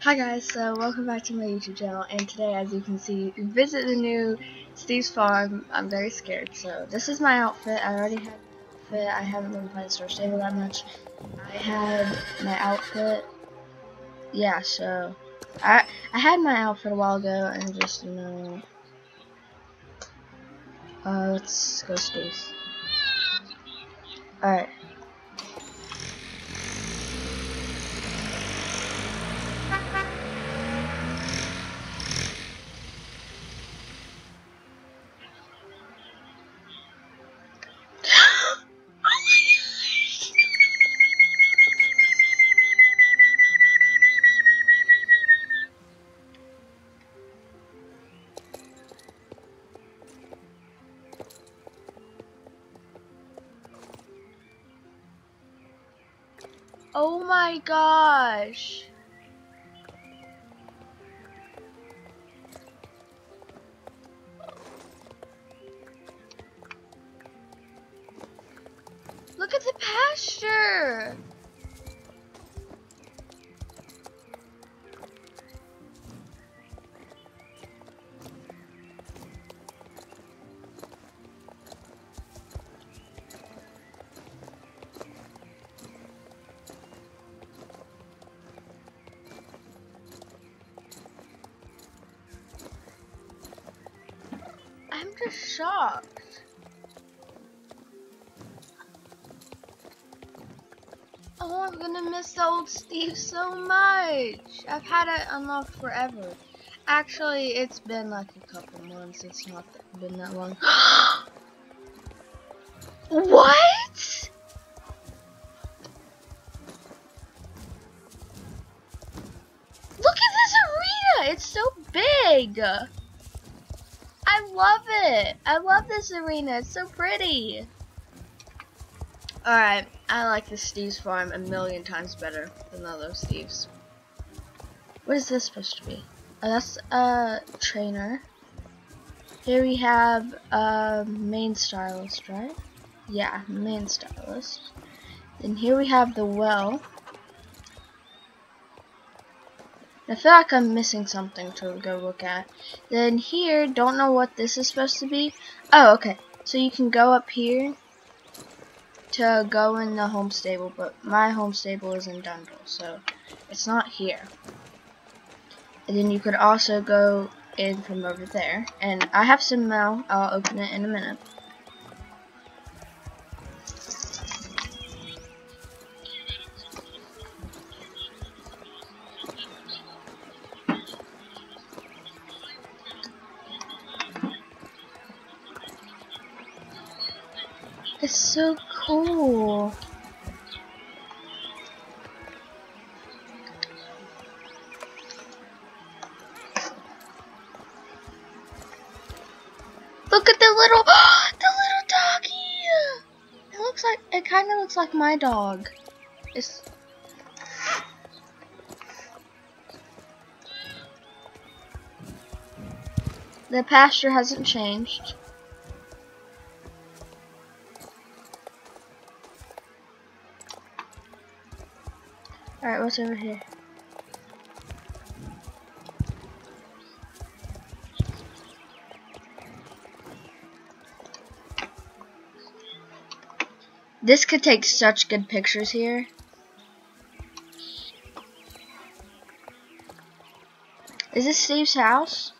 Hi guys, so welcome back to my YouTube channel, and today, as you can see, visit the new Steve's Farm. I'm very scared, so this is my outfit. I already had my outfit. I haven't been playing Star Stable that much. I had my outfit. Yeah, so I I had my outfit a while ago, and just you know, uh, let's go Steve's. All Oh my gosh. Look at the pasture. I'm shocked. Oh, I'm gonna miss old Steve so much. I've had it unlocked forever. Actually, it's been like a couple months. It's not been that long. what? Look at this arena. It's so big. Love it. I love this arena. It's so pretty. Alright, I like the Steve's farm a million times better than the other Steve's. What is this supposed to be? Oh, that's a trainer. Here we have a main stylist, right? Yeah, main stylist. Then here we have the well. I feel like I'm missing something to go look at. Then here, don't know what this is supposed to be. Oh, okay. So you can go up here to go in the home stable, but my home stable is in Dundull, so it's not here. And then you could also go in from over there. And I have some mail. I'll open it in a minute. It's so cool. Look at the little, the little doggy. It looks like, it kind of looks like my dog. It's. The pasture hasn't changed. Alright, what's over here? This could take such good pictures here. Is this Steve's house?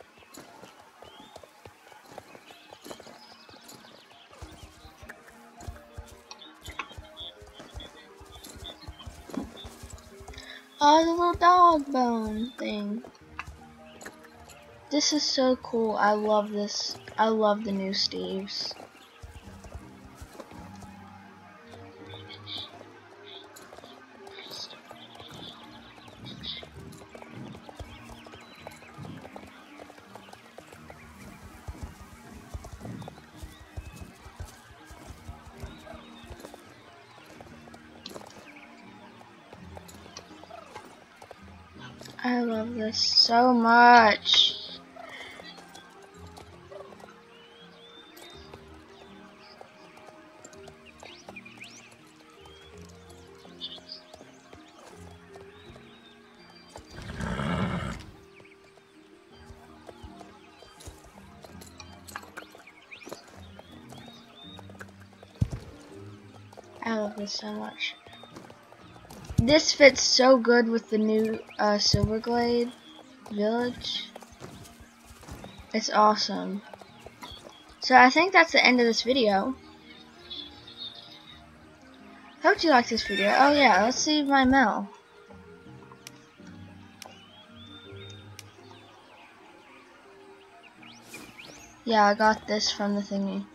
Oh, the little dog bone thing. This is so cool. I love this. I love the new Steves. I love this so much. I love this so much. This fits so good with the new uh, Silverglade village. It's awesome. So I think that's the end of this video. Hope you liked this video. Oh yeah, let's see my mail. Yeah, I got this from the thingy.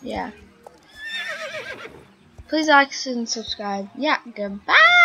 Yeah. Please like and subscribe. Yeah, goodbye.